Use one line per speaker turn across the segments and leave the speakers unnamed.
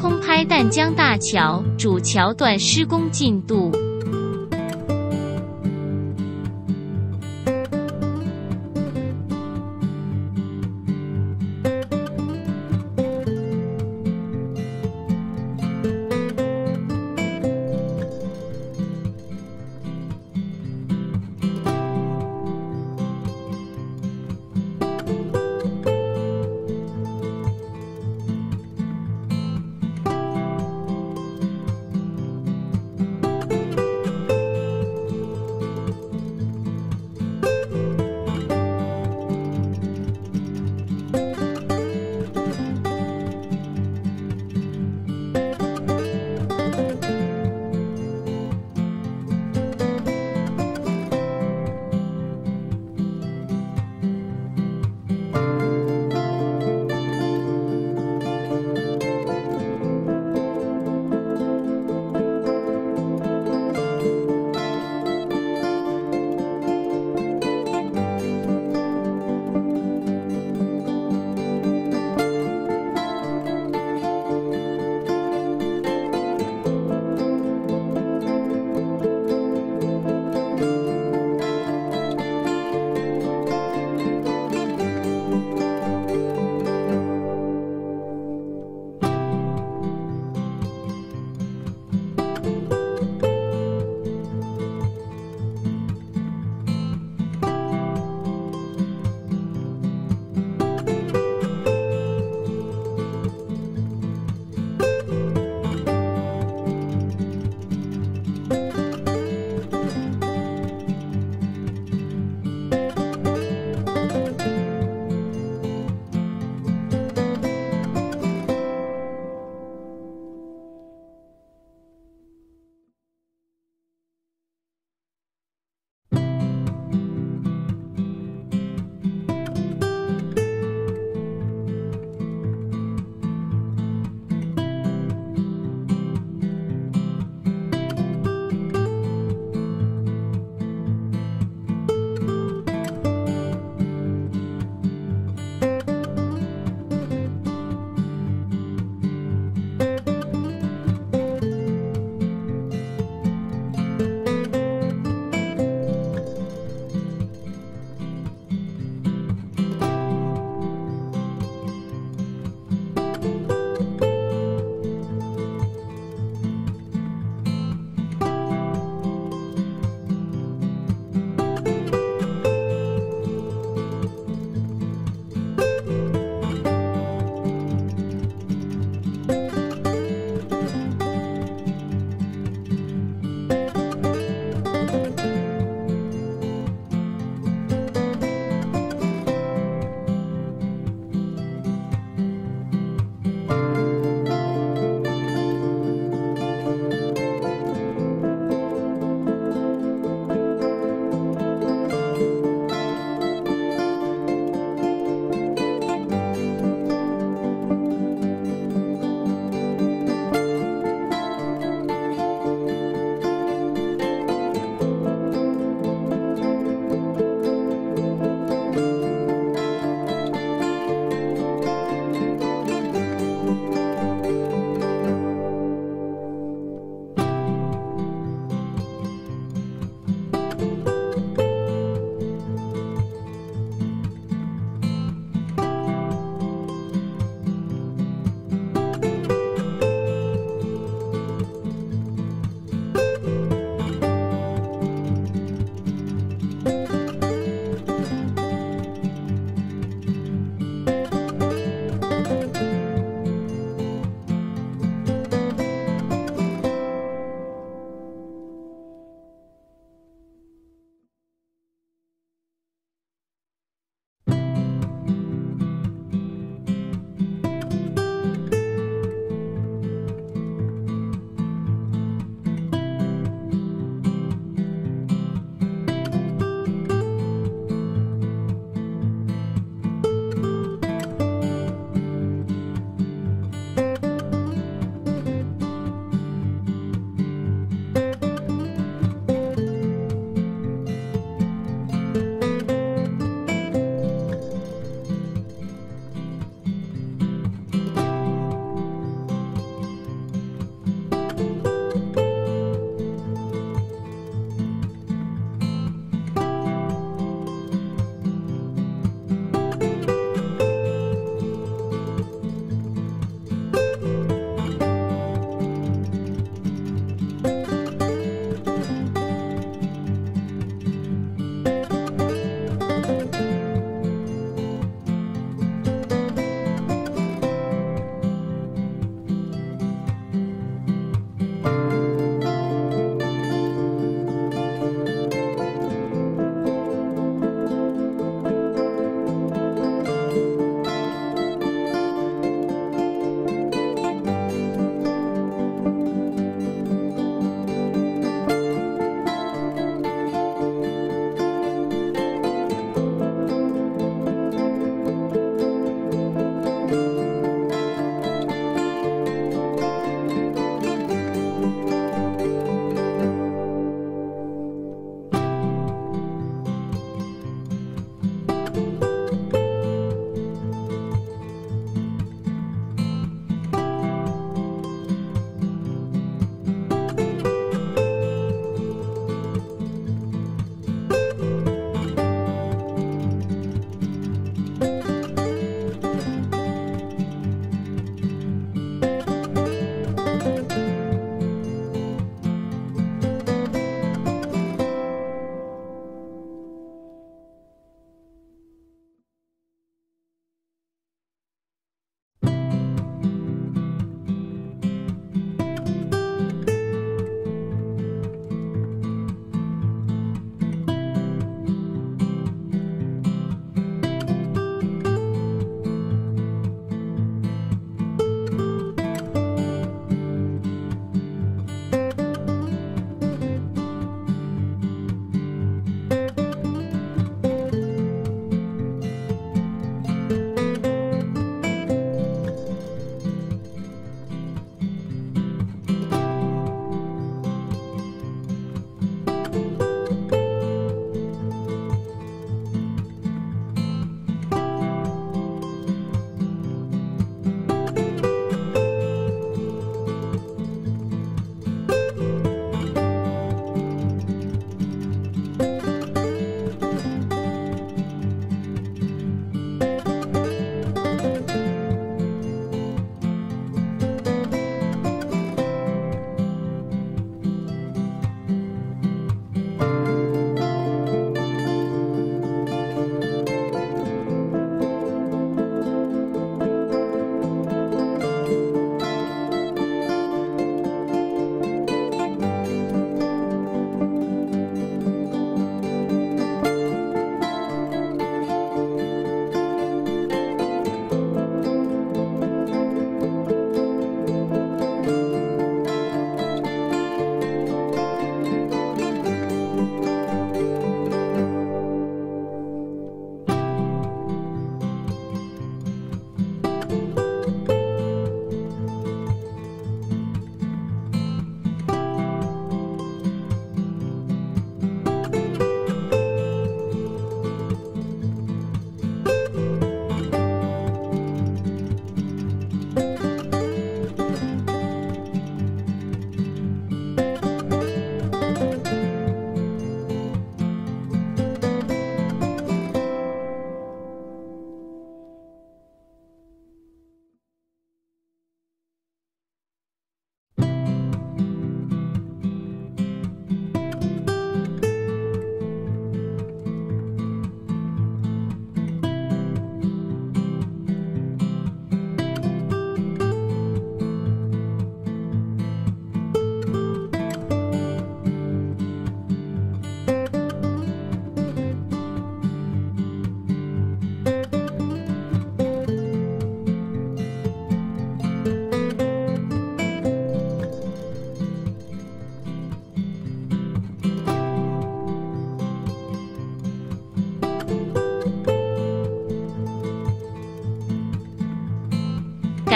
空拍淡江大桥主桥段施工进度。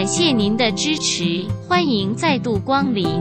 感谢您的支持，欢迎再度光临。